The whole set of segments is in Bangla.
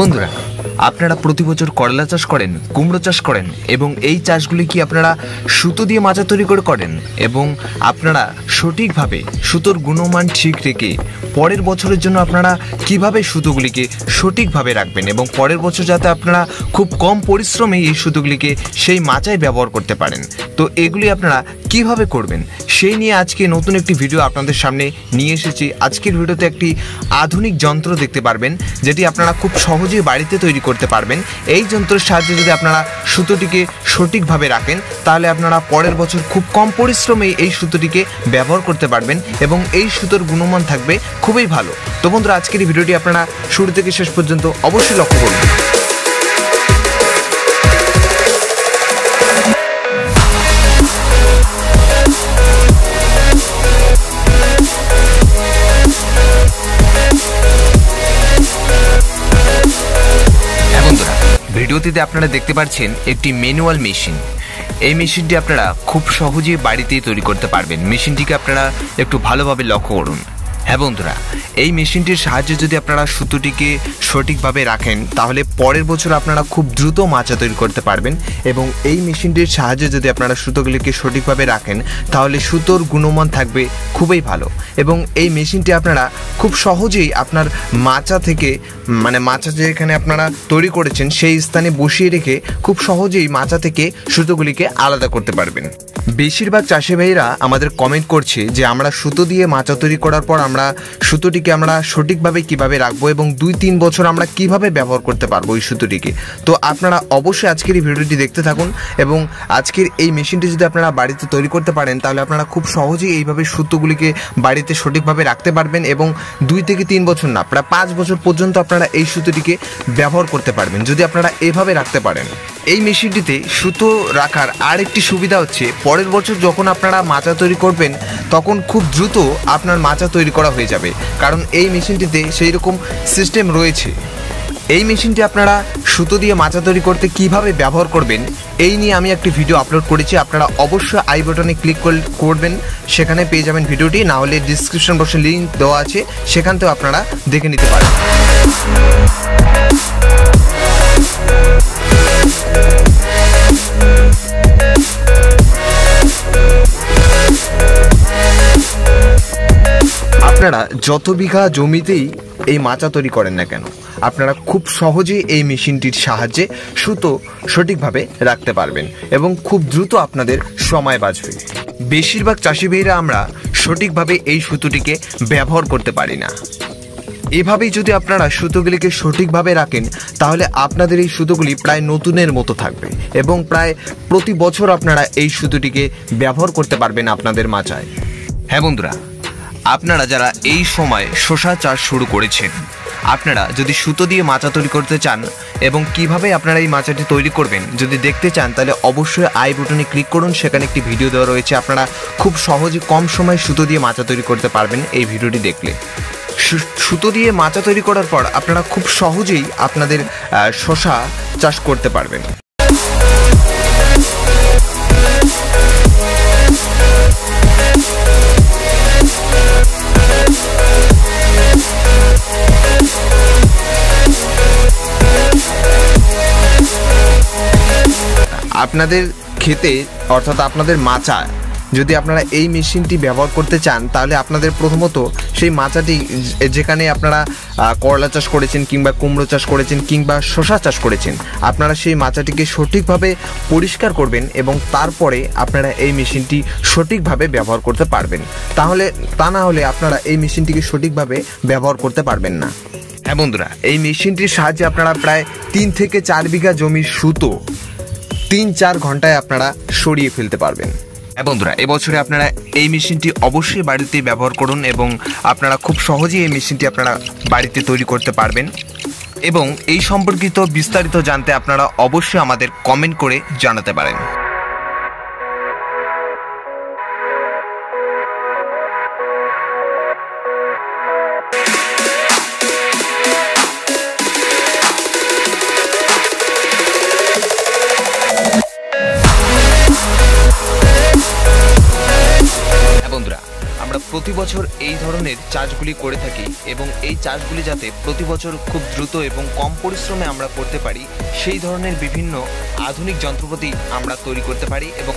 বন্ধুরা আপনারা প্রতি বছর করলা চাষ করেন, কুমড়ো চাষ করেন এবং এই চাষগুলি কি আপনারা সুতো দিয়ে মাচা তৈরি করে করেন এবং আপনারা সঠিকভাবে সুতোর গুণমান ঠিক রেখে পরের বছরের জন্য আপনারা কীভাবে সুতোগুলিকে সঠিকভাবে রাখবেন এবং পরের বছর যাতে আপনারা খুব কম পরিশ্রমে এই সুতোগুলিকে সেই মাচায় ব্যবহার করতে পারেন? তো এগুলি আপনারা কীভাবে করবেন? সেই নিয়ে আজকে নতুন একটি ভিডিও আপনাদের সামনে নিয়ে এসেছি। আজকের ভিডিওতে একটি আধুনিক যন্ত্র দেখতে পারবেন, যেটি আপনারা খুব সহজেই বাড়িতে তৈরি করতে পারবেন। এই যন্ত্রের সাহায্যে যদি আপনারা সুতোটিকে সঠিকভাবে রাখেন, তাহলে আপনারা পরের বছর খুব কম পরিশ্রমেই এই সুতোটিকে ব্যবহার করতে পারবেন এবং এই সুতোর গুণমান থাকবে খুবই ভালো। তো বন্ধুরা, আজকের এই ভিডিওটি আপনারা শুরু থেকে শেষ পর্যন্ত অবশ্যই লক্ষ্য করবেন ভিডিওটিতে আপনারা দেখতে পাচ্ছেন একটি ম্যানুয়াল মেশিন। এই মেশিনটি আপনারা খুব সহজেই বাড়িতেই তৈরি করতে পারবেন। মেশিনটিকে আপনারা একটু ভালোভাবে লক্ষ্য করুন। হ্যাঁ বন্ধুরা, এই মেশিনটির সাহায্যে যদি আপনারা সুতোটিকে সঠিকভাবে রাখেন, তাহলে পরের বছর আপনারা খুব দ্রুত মাচা তৈরি করতে পারবেন এবং এই মেশিনটির সাহায্যে যদি আপনারা সুতোগুলিকে সঠিকভাবে রাখেন, তাহলে সুতোর গুণমান থাকবে খুবই ভালো এবং এই মেশিনটি আপনারা খুব সহজেই আপনার মাচা থেকে মানে মাচা যেখানে আপনারা তৈরি করেছেন, সেই স্থানে বসিয়ে রেখে খুব সহজেই মাচা থেকে সুতোগুলিকে আলাদা করতে পারবেন। বেশিরভাগ চাষি ভাইরা আমাদের কমেন্ট করছে যে আমরা সুতো দিয়ে মাচা তৈরি করার পর আমরা সুতোটিকে আমরা সঠিকভাবে কীভাবে রাখব এবং দুই তিন বছর আমরা কীভাবে ব্যবহার করতে পারব এই সুতোটিকে। তো আপনারা অবশ্যই আজকের এই ভিডিওটি দেখতে থাকুন এবং আজকের এই মেশিনটি যদি আপনারা বাড়িতে তৈরি করতে পারেন, তাহলে আপনারা খুব সহজেই এইভাবে সুতোগুলিকে বাড়িতে সঠিকভাবে রাখতে পারবেন এবং দুই থেকে তিন বছর না, প্রায় পাঁচ বছর পর্যন্ত আপনারা এই সুতোটিকে ব্যবহার করতে পারবেন, যদি আপনারা এভাবে রাখতে পারেন। এই মেশিনটিতে সুতো রাখার আরেকটি সুবিধা হচ্ছে, পরের বছর যখন আপনারা মাচা তৈরি করবেন, তখন খুব দ্রুত আপনার মাচা তৈরি করা হয়ে যাবে। কারণ এই মেশিনটিতে সেই রকম সিস্টেম রয়েছে। এই মেশিনটি আপনারা সুতো দিয়ে মাচা তৈরি করতে কীভাবে ব্যবহার করবেন, এই নিয়ে আমি একটি ভিডিও আপলোড করেছি। আপনারা অবশ্যই আই বাটনে ক্লিক করবেন, সেখানে পেয়ে যাবেন ভিডিওটি। না হলে ডিসক্রিপশন বক্সে লিঙ্ক দেওয়া আছে সেখান থেকেও আপনারা দেখে নিতে পারেন। আপনারা যত বিঘা জমিতেই এই মাচা তৈরি করেন না কেন, আপনারা খুব সহজেই এই মেশিনটির সাহায্যে সুতো সঠিকভাবে রাখতে পারবেন এবং খুব দ্রুত আপনাদের সময় বাঁচবে বেশিরভাগ চাষি ভাইরা আমরা সঠিকভাবে এই সুতোটিকে ব্যবহার করতে পারি না। এভাবেই যদি আপনারা সুতোগুলিকে সঠিকভাবে রাখেন, তাহলে আপনাদের এই সুতোগুলি প্রায় নতুনের মতো থাকবে এবং প্রায় প্রতি বছর আপনারা এই সুতোটিকে ব্যবহার করতে পারবেন আপনাদের মাচায়। হ্যাঁ বন্ধুরা, আপনারা যারা এই সময় শশা চাষ শুরু করেছেন, আপনারা যদি সুতো দিয়ে মাচা তৈরি করতে চান এবং কীভাবে আপনারা এই মাচাটি তৈরি করবেন যদি দেখতে চান, তাহলে অবশ্যই আই বুটনে ক্লিক করুন। সেখানে একটি ভিডিও দেওয়া রয়েছে, আপনারা খুব সহজে কম সময়ে সুতো দিয়ে মাচা তৈরি করতে পারবেন এই ভিডিওটি দেখলে। সুতো দিয়ে মাচা তৈরি করার পর আপনারা খুব সহজেই আপনাদের শশা চাষ করতে পারবেন। আপনাদের খেতে, অর্থাৎ আপনাদের মাচা যদি আপনারা এই মেশিনটি ব্যবহার করতে চান, তাহলে আপনাদের প্রথমত সেই মাচাটি যেখানে আপনারা করলা চাষ করেছেন কিংবা কুমড়ো চাষ করেছেন কিংবা শশা চাষ করেছেন, আপনারা সেই মাচাটিকে সঠিকভাবে পরিষ্কার করবেন এবং তারপরে আপনারা এই মেশিনটি সঠিকভাবে ব্যবহার করতে পারবেন। তাহলে, তা না হলে আপনারা এই মেশিনটিকে সঠিকভাবে ব্যবহার করতে পারবেন না। হ্যাঁ বন্ধুরা, এই মেশিনটির সাহায্যে আপনারা প্রায় তিন থেকে চার বিঘা জমির সুতো তিন চার ঘন্টায় আপনারা সরিয়ে ফেলতে পারবেন। বন্ধুরা এবছরে আপনারা এই মেশিনটি অবশ্যই বাড়িতে ব্যবহার করুন এবং আপনারা খুব সহজেই এই মেশিনটি আপনারা বাড়িতে তৈরি করতে পারবেন। এবং এই সম্পর্কিত বিস্তারিত জানতে আপনারা অবশ্যই আমাদের কমেন্ট করে জানাতে পারেন। প্রতি বছর এই ধরনের চাষগুলি করে থাকি এবং এই চাষগুলি যাতে প্রতি বছর খুব দ্রুত এবং কম পরিশ্রমে আমরা করতে পারি, সেই ধরনের বিভিন্ন আধুনিক যন্ত্রপাতি আমরা তৈরি করতে পারি এবং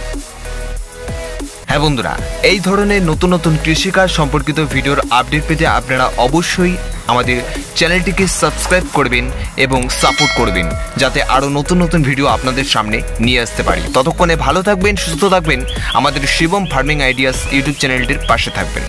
হ্যাঁ বন্ধুরা, এই ধরনের নতুন নতুন কৃষিকাজ সম্পর্কিত ভিডিওর আপডেট পেতে আপনারা অবশ্যই আমাদের চ্যানেলটিকে সাবস্ক্রাইব করবেন এবং সাপোর্ট করবেন, যাতে আরও নতুন নতুন ভিডিও আপনাদের সামনে নিয়ে আসতে পারি। ততক্ষণে ভালো থাকবেন, সুস্থ থাকবেন, আমাদের শিবম ফার্মিং আইডিয়াস ইউটিউব চ্যানেলটির পাশে থাকবেন।